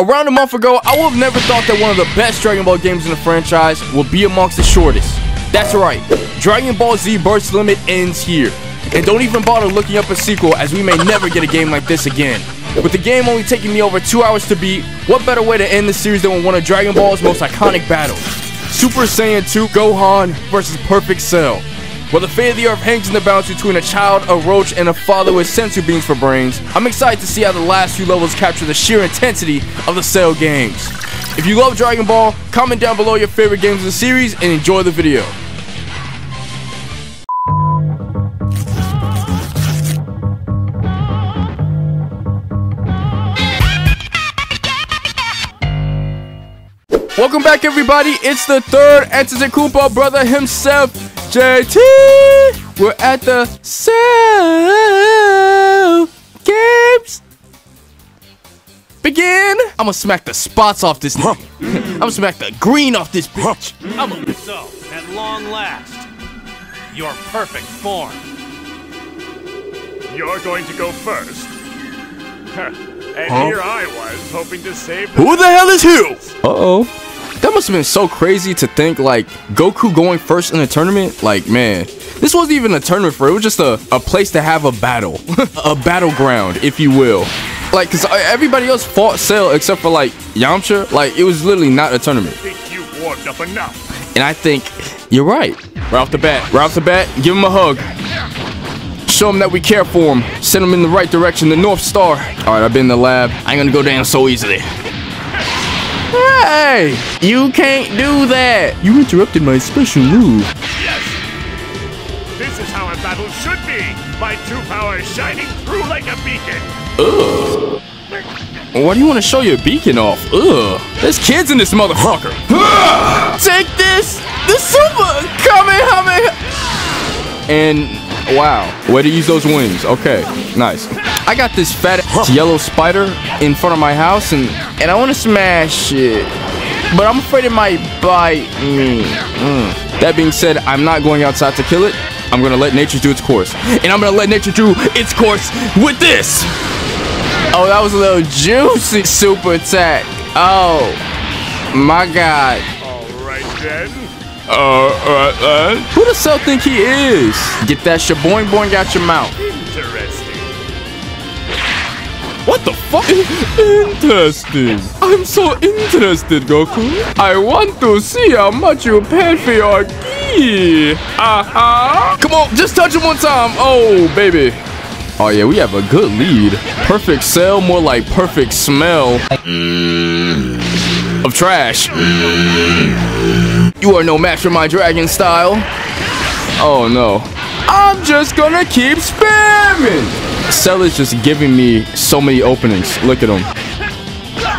Around a month ago, I would have never thought that one of the best Dragon Ball games in the franchise would be amongst the shortest. That's right, Dragon Ball Z Burst Limit ends here. And don't even bother looking up a sequel as we may never get a game like this again. With the game only taking me over 2 hours to beat, what better way to end the series than with one of Dragon Ball's most iconic battles? Super Saiyan 2 Gohan versus Perfect Cell. While the fate of the earth hangs in the balance between a child, a roach, and a father with senzu beans for brains, I'm excited to see how the last few levels capture the sheer intensity of the Cell games. If you love Dragon Ball, comment down below your favorite games of the series and enjoy the video. Welcome back, everybody. It's the third Antetokounmpo brother himself, JT. We're at the Cell Games. Begin. I'm gonna smack the spots off this. I'm gonna smack the green off this bitch. I'm gonna. So, at long last, your perfect form. You're going to go first. and here I was, hoping to save the Who the hell is who? Uh oh. That must have been so crazy to think like Goku going first in a tournament. Like, man, this wasn't even a tournament for it. It was just a, a place to have a battle, a battleground, if you will. Like, cause uh, everybody else fought Cell except for like Yamcha. Like, it was literally not a tournament. think you've warmed up enough. And I think you're right. Right off the bat, right off the bat, give him a hug. Show him that we care for him. Send him in the right direction, the North Star. All right, I've been in the lab. I ain't gonna go down so easily. Hey, you can't do that. You interrupted my special move. Yes! This is how a battle should be! My true power shining through like a beacon! Ugh! Why do you want to show your beacon off? Ugh. There's kids in this motherfucker. Take this! The super Kamehameha! And wow, way to use those wings. Okay, nice. I got this fat yellow spider in front of my house and and I want to smash it. But I'm afraid it might bite me. Mm. That being said, I'm not going outside to kill it. I'm gonna let nature do its course. And I'm gonna let nature do its course with this! Oh, that was a little juicy super attack. Oh, my God. Alright then. Uh, uh, uh. Who the cell think he is? Get that shaboing boing out your mouth. Interesting. What the fuck? Interesting. I'm so interested, Goku. I want to see how much you paid for your key. Uh-huh. Come on, just touch him one time. Oh, baby. Oh, yeah, we have a good lead. Perfect cell, more like perfect smell of trash. You are no match for my dragon style. Oh, no. I'm just gonna keep spamming. Cell is just giving me so many openings. Look at him.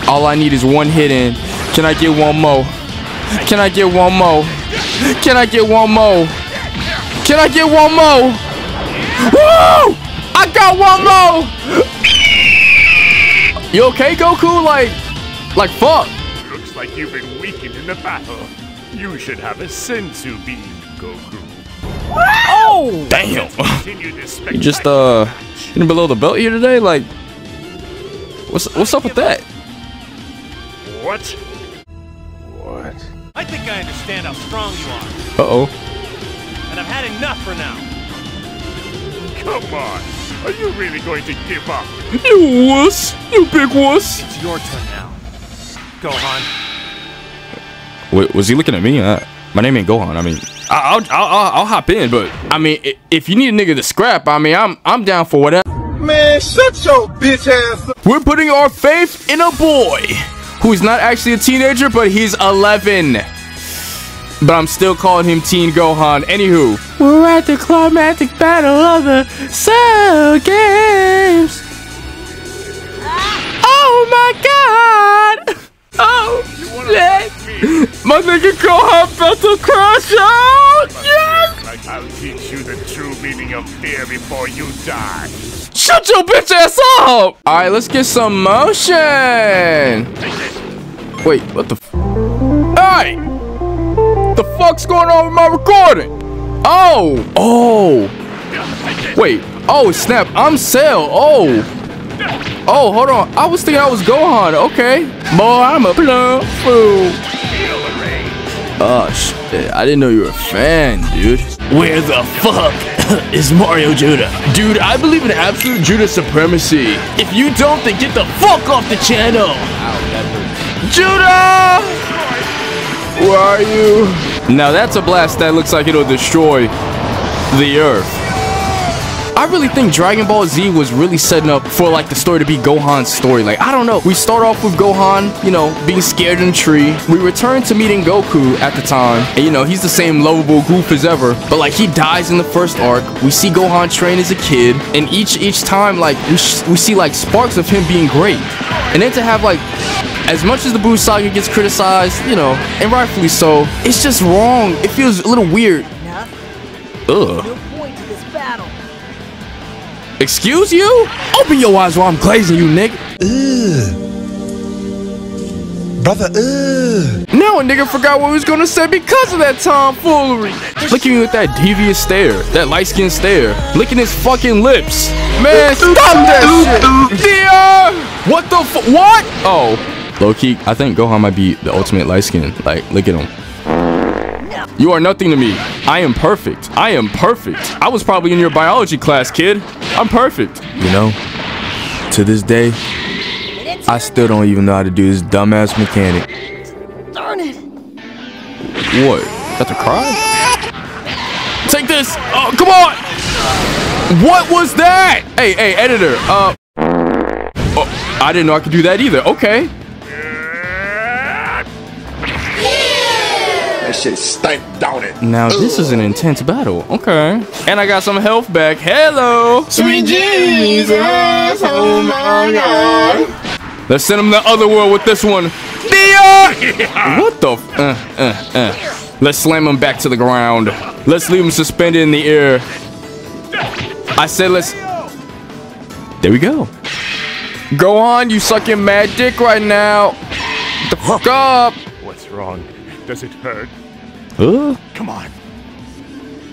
All I need is one hit in. Can I get one more? Can I get one more? Can I get one more? Can I get one more? Woo! I got one more! You okay, Goku? Like, like fuck. Looks like you've been weakened in the battle. You should have a senzu bean, Goku. Oh! Damn. Continue this You just uh getting below the belt here today? Like what's what's up with that? What? What? I think I understand how strong you are, Uh-oh. and I've had enough for now. Come on. Are you really going to give up? You wuss! You big wuss! It's your turn now. Gohan. Wait, was he looking at me? Uh, my name ain't Gohan. I mean, I- I'll, I'll, I'll, I'll hop in, but I mean, if you need a nigga to scrap, I mean, I'm, I'm down for whatever. Man, shut your bitch ass up. We're putting our faith in a boy who's not actually a teenager, but he's 11. But I'm still calling him Teen Gohan. Anywho, we're at the climactic battle of the Cell Games. Oh my god! Oh shit! My nigga Gohan about to crash out! Yes! I'll teach you the true meaning of fear before you die. Shut your bitch ass up! Alright, let's get some motion! Wait, what the f- Hey! What the fuck's going on with my recording? Oh! Oh! Wait, oh snap, I'm Cell, oh! Oh, hold on. I was thinking I was Gohan. Okay. Boy, I'm a plum fool. Oh, shit. I didn't know you were a fan, dude. Where the fuck is Mario Judah? Dude, I believe in absolute Judah supremacy. If you don't, then get the fuck off the channel. Judah! Where are you? Now that's a blast that looks like it'll destroy the earth. I really think Dragon Ball Z was really setting up for like the story to be Gohan's story. Like, I don't know. We start off with Gohan, you know, being scared in a tree. We return to meeting Goku at the time. And you know, he's the same lovable goof as ever. But like he dies in the first arc. We see Gohan train as a kid. And each each time, like, we, we see like sparks of him being great. And then to have like as much as the Buu Saga gets criticized, you know, and rightfully so, it's just wrong. It feels a little weird. Ugh. Excuse you? Open your eyes while I'm glazing you, nigga. Brother, ugh. Now a nigga forgot what he was gonna say because of that tomfoolery. Look at with that devious stare, that light skinned stare, licking his fucking lips. Man, stop that shit. What the fu- What? Oh. Low key, I think Gohan might be the ultimate light skin. Like, look at him. You are nothing to me. I am perfect. I am perfect. I was probably in your biology class, kid. I'm perfect. You know, to this day, I still don't even know how to do this dumbass mechanic. Darn it. What? Got to cry? Take this! Oh, come on! What was that? Hey, hey, editor. Uh. Oh, I didn't know I could do that either. Okay. That shit stank, don't it? Now this is an intense battle. Okay. And I got some health back. Hello. Sweet Jesus, oh my God. Let's send him to the other world with this one. Dia! What the? F- uh, uh, uh. Let's slam him back to the ground. Let's leave him suspended in the air. I said let's. There we go. Go on, you sucking mad dick right now. The fuck up. What's wrong? Does it hurt? Uh, Come on.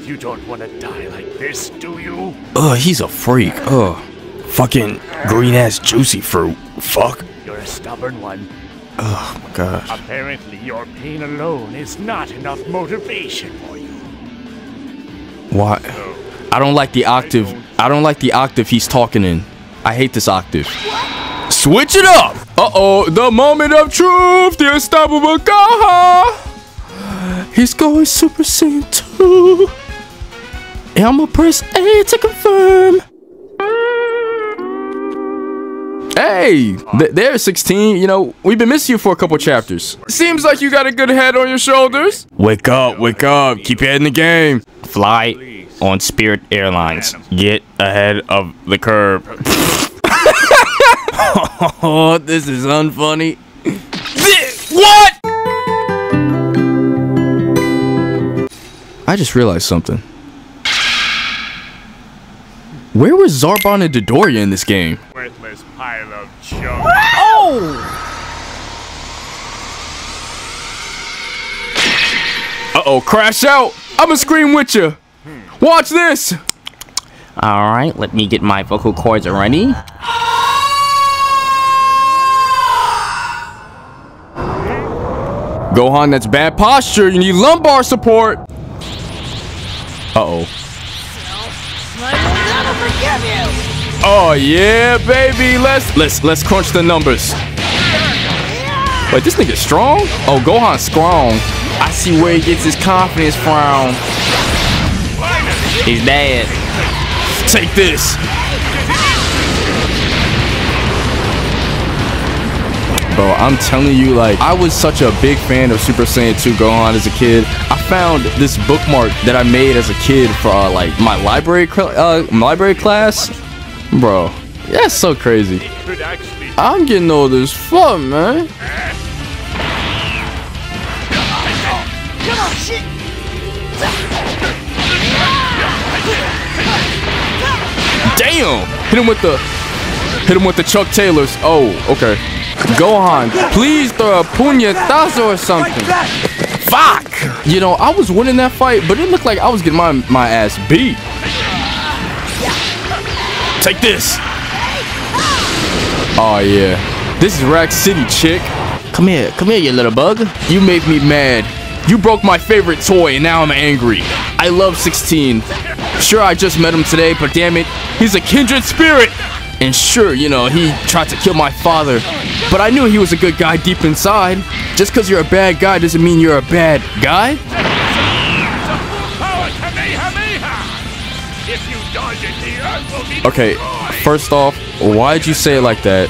You don't want to die like this, do you? Ugh, he's a freak. Ugh. Fucking green ass juicy fruit. Fuck. You're a stubborn one. Oh my god. Apparently, your pain alone is not enough motivation for you. What? I don't like the octave. I don't like the octave he's talking in. I hate this octave. Switch it up! Uh-oh, the moment of truth, the unstoppable Gaha! He's going Super Saiyan 2. And I'm gonna press A to confirm. Hey, th- there's 16. You know, we've been missing you for a couple chapters. Seems like you got a good head on your shoulders. Wake up, wake up. Keep your head in the game. Fly on Spirit Airlines. Get ahead of the curve. Oh, this is unfunny. what? I just realized something. Where was Zarbon and Dodoria in this game? Worthless pile of junk. Oh! Uh-oh, crash out! I'ma scream with you. Watch this! All right, let me get my vocal cords ready. Gohan, that's bad posture. You need lumbar support. Uh-oh. I will never forgive you. Oh yeah, baby. Let's let's let's crunch the numbers. Wait, this nigga strong? Oh, Gohan's strong. I see where he gets his confidence from. He's dead. Take this. Bro, I'm telling you, like, I was such a big fan of Super Saiyan 2 Gohan as a kid. I found this bookmark that I made as a kid for, uh, like, my library, uh, my library class. Bro, that's so crazy. I'm getting old as fuck, man. Damn! Hit him with the hit him with the Chuck Taylors. Oh, okay. Gohan, please throw a puñetazo or something. Fuck! You know, I was winning that fight, but it looked like I was getting my my ass beat. Take this. Oh yeah. This is Rack City, chick. Come here, come here, you little bug. You made me mad. You broke my favorite toy and now I'm angry. I love 16. Sure, I just met him today, but damn it, he's a kindred spirit. And sure, you know, he tried to kill my father, but I knew he was a good guy deep inside. Just because you're a bad guy doesn't mean you're a bad guy. Power Kamehameha! If you dodge it, the Earth will be Okay, first off, why'd you say it like that?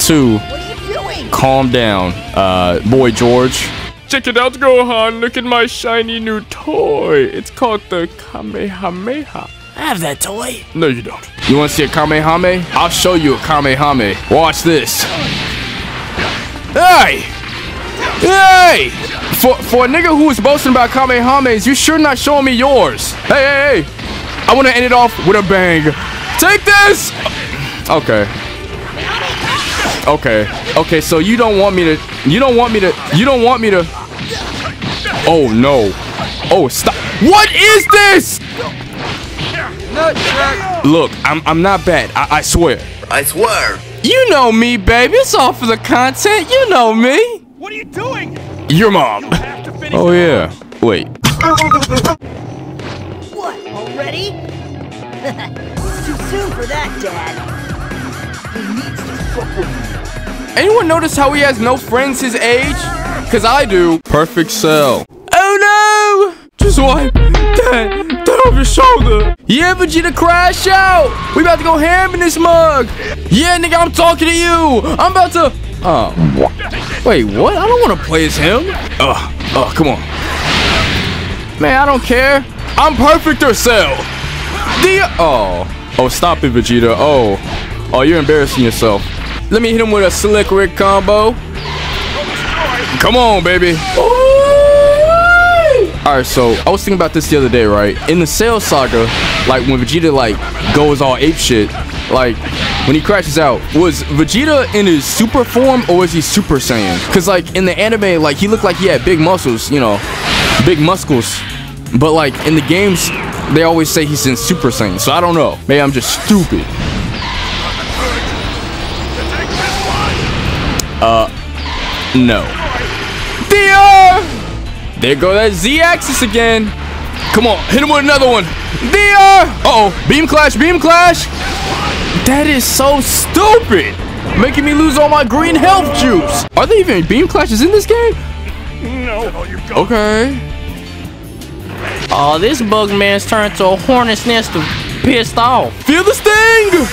Two, What are you doing? calm down, uh, boy George. Check it out, Gohan. Look at my shiny new toy. It's called the Kamehameha. I have that toy. No, you don't. You want to see a Kamehame? I'll show you a Kamehame. Watch this. Hey! Hey! For, for a nigga who was boasting about Kamehames, you sure not showing me yours. Hey, hey, hey! I want to end it off with a bang. Take this! Okay. Okay. Okay, so you don't want me to... You don't want me to... You don't want me to... Oh, no. Oh, stop. What is this? Look, I'm, I'm not bad. I, I swear. I swear. You know me, baby. It's all for the content. You know me. What are you doing? Your mom. Have to finish Oh, yeah. Wait. What, already? too soon for that, Dad. Anyone notice how he has no friends his age? Cause I do. Perfect cell. Oh no! Just wipe that, that off your shoulder. Yeah, Vegeta, crash out. We about to go ham in this mug. Yeah, nigga, I'm talking to you. I'm about to. Oh. Wait, what? I don't want to play as him. Ugh. Oh, come on. Man, I don't care. I'm perfect or cell. The oh. Oh, stop it, Vegeta. Oh. Oh, you're embarrassing yourself. Let me hit him with a slick Rick combo. Come on, baby. Alright, so I was thinking about this the other day, right? In the Cell Saga, like when Vegeta like goes all ape shit, like when he crashes out, was Vegeta in his super form or was he Super Saiyan? Cause like in the anime, like he looked like he had big muscles, you know, big muscles. But like in the games, they always say he's in Super Saiyan. So I don't know. Maybe I'm just stupid. Uh, no. Dia! There go that Z-axis again. Come on, hit him with another one. Dia! Uh-oh, beam clash, beam clash. That is so stupid. Making me lose all my green health juice. Are there even beam clashes in this game? No. Oh, okay. Oh, this bug man's turned to a hornet's nest of pissed off. Feel the sting!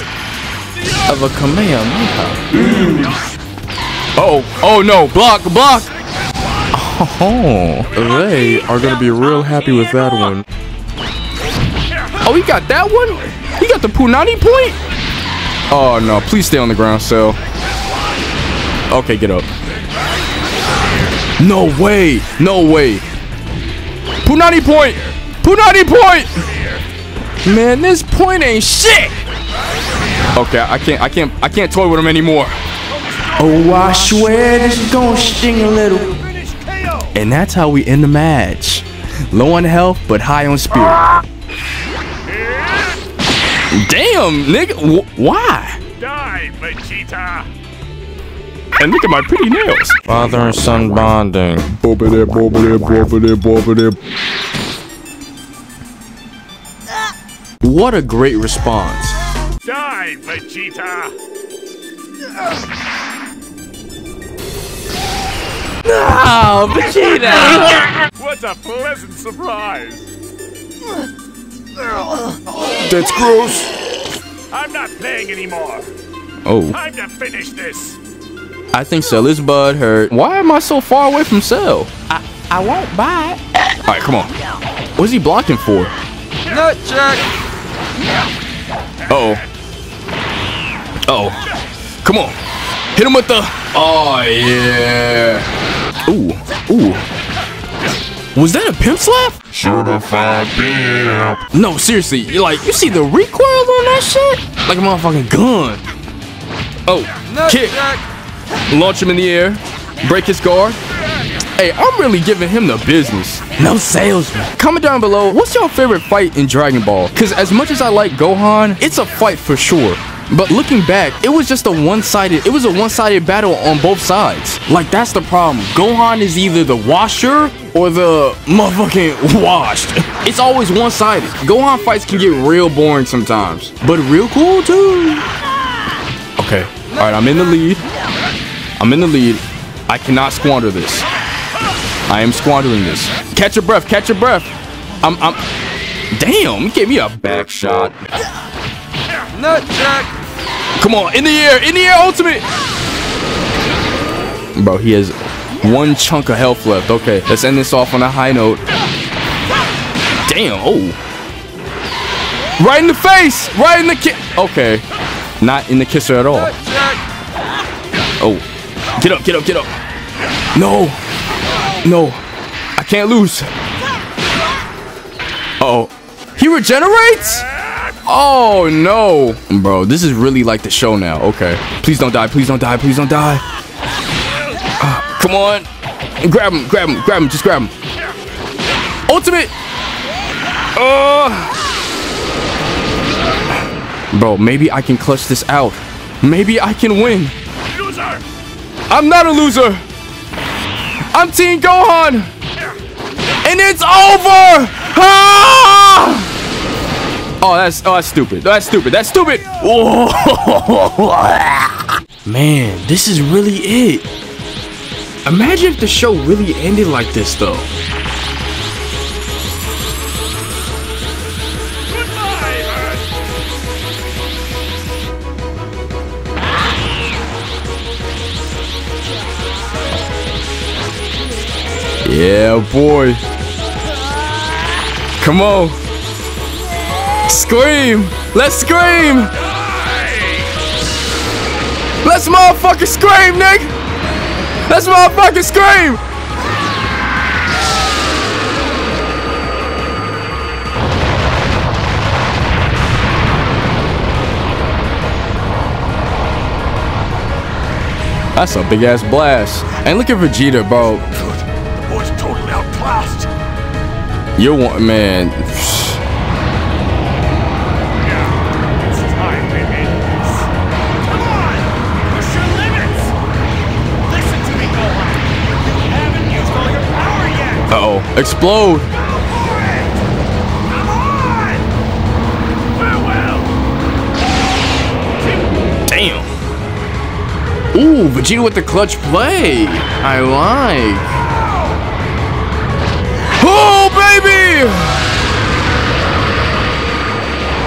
Of a Kamehameha. Oh, oh no, block, block. Oh. They are gonna be real happy with that one. Oh, he got that one? He got the Punani point? Oh no, please stay on the ground, Cell. Okay, get up. No way, no way. Punani point! Punani point! Man, this point ain't shit! Okay, I can't, I can't, I can't toy with him anymore. Oh, I swear this is gonna sting a little. Finish KO. And that's how we end the match. Low on health, but high on spirit. Damn, nigga. wh- why? Die, Vegeta! And look at my pretty nails. Father and son bonding. Bobbity, bobbity, bobbity, bobbity. What a great response. Die, Vegeta! Oh, Vegeta! What a pleasant surprise! That's gross. I'm not playing anymore. Oh, Time to finish this. I think Cell is butt hurt. Why am I so far away from Cell? I, I won't buy it. All right, come on. What's he blocking for? Nut check. Uh-oh. Uh-oh. Come on. Hit him with the... Oh, yeah. Ooh. Ooh. Was that a pimp slap? Certified pimp. No, seriously. You like, you see the recoil on that shit? Like a motherfucking gun. Oh, kick. Launch him in the air. Break his guard. Hey, I'm really giving him the business. No salesman. Comment down below, what's your favorite fight in Dragon Ball? Because as much as I like Gohan, it's a fight for sure. But looking back, it was just a one-sided, it was a one-sided battle on both sides. Like that's the problem. Gohan is either the washer or the motherfucking washed. It's always one-sided. Gohan fights can get real boring sometimes, but real cool too. Okay, all right, I'm in the lead. I'm in the lead. I cannot squander this. I am squandering this. Catch your breath, catch your breath. I'm, I'm, damn, he gave me a back shot. Come on, in the air, in the air, ultimate. Bro, he has one chunk of health left. Okay, let's end this off on a high note. Damn, oh. Right in the face, right in the kiss. Okay, not in the kisser at all. Oh, get up, get up, get up. No, no, I can't lose. Uh oh, he regenerates? Oh no, bro, this is really like the show now. Okay, please don't die, please don't die, please don't die. Ah, come on, grab him, grab him, grab him, just grab him. Ultimate. Uh, bro, maybe I can clutch this out. Maybe I can win. Loser! I'm not a loser. I'm Team Gohan. And it's over. Ah! Oh, that's oh, that's stupid. That's stupid. That's stupid. Man, this is really it. Imagine if the show really ended like this, though. Yeah, boy. Come on. Scream. Let's scream. Let's motherfucking scream, Nick. Let's motherfucking scream. That's a big ass blast. And look at Vegeta, bro. The boy's totally outclassed. You're one man. Uh oh. Explode. Damn. Ooh, Vegeta with the clutch play. I like. Oh, baby!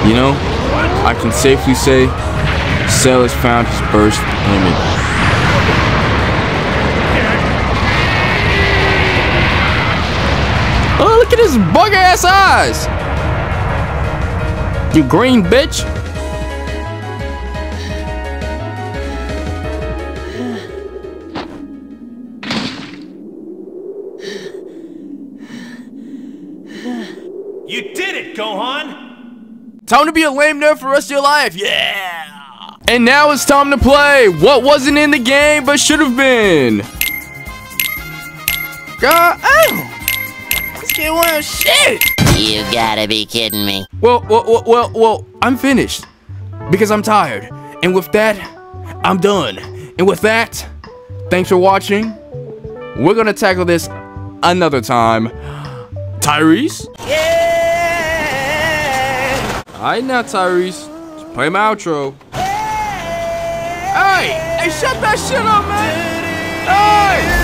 You know, I can safely say Cell has found his first limit. Oh, look at his bug ass eyes! You green bitch! You did it, Gohan! Time to be a lame nerd for the rest of your life. Yeah. And now it's time to play what wasn't in the game but should have been. God, this game was shit. You gotta be kidding me. Well, well, well, well, well, I'm finished because I'm tired. And with that, I'm done. And with that, thanks for watching. We're gonna tackle this another time. Tyrese? Yeah! Alright now, Tyrese. Just play my outro. Hey! Hey, shut that shit up, man! Hey!